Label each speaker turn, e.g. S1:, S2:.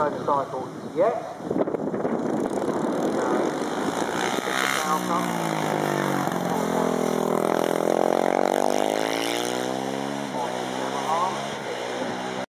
S1: motorcycle yet. Uh,